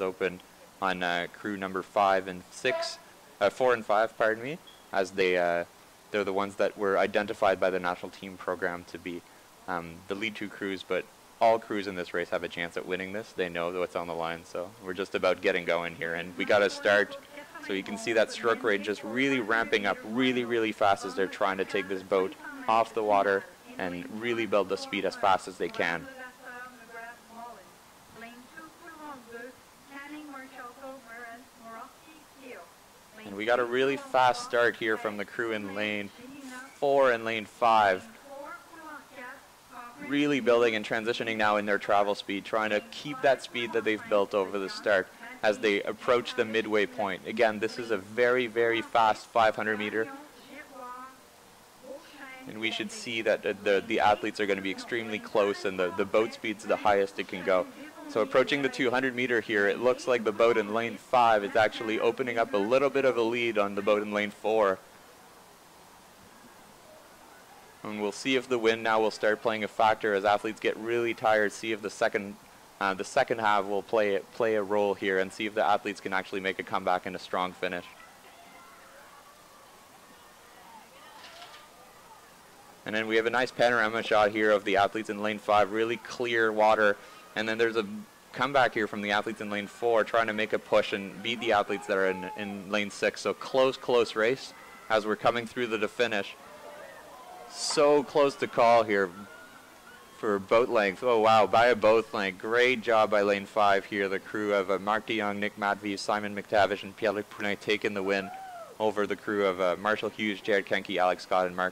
is open on uh, crew number five and six, uh, four and five, pardon me, as they uh, they're the ones that were identified by the national team program to be um, the lead two crews. But all crews in this race have a chance at winning this. They know what's on the line, so we're just about getting going here, and we got to start. So you can see that stroke rate just really ramping up really, really fast as they're trying to take this boat off the water and really build the speed as fast as they can. And we got a really fast start here from the crew in lane four and lane five. Really building and transitioning now in their travel speed, trying to keep that speed that they've built over the start as they approach the midway point. Again, this is a very, very fast 500 meter. And we should see that the, the, the athletes are going to be extremely close and the, the boat speed's the highest it can go. So approaching the 200 meter here, it looks like the boat in lane 5 is actually opening up a little bit of a lead on the boat in lane 4. And we'll see if the wind now will start playing a factor as athletes get really tired, see if the second uh, the second half will play play a role here and see if the athletes can actually make a comeback and a strong finish. And then we have a nice panorama shot here of the athletes in lane five, really clear water. And then there's a comeback here from the athletes in lane four, trying to make a push and beat the athletes that are in, in lane six. So close, close race as we're coming through the to finish. So close to call here for boat length. Oh, wow, by a boat length. Great job by lane five here. The crew of uh, Mark de Jonge, Nick Matvey, Simon McTavish, and Pierre-Luc Prunet taking the win over the crew of uh, Marshall Hughes, Jared Kenke, Alex Scott, and Mark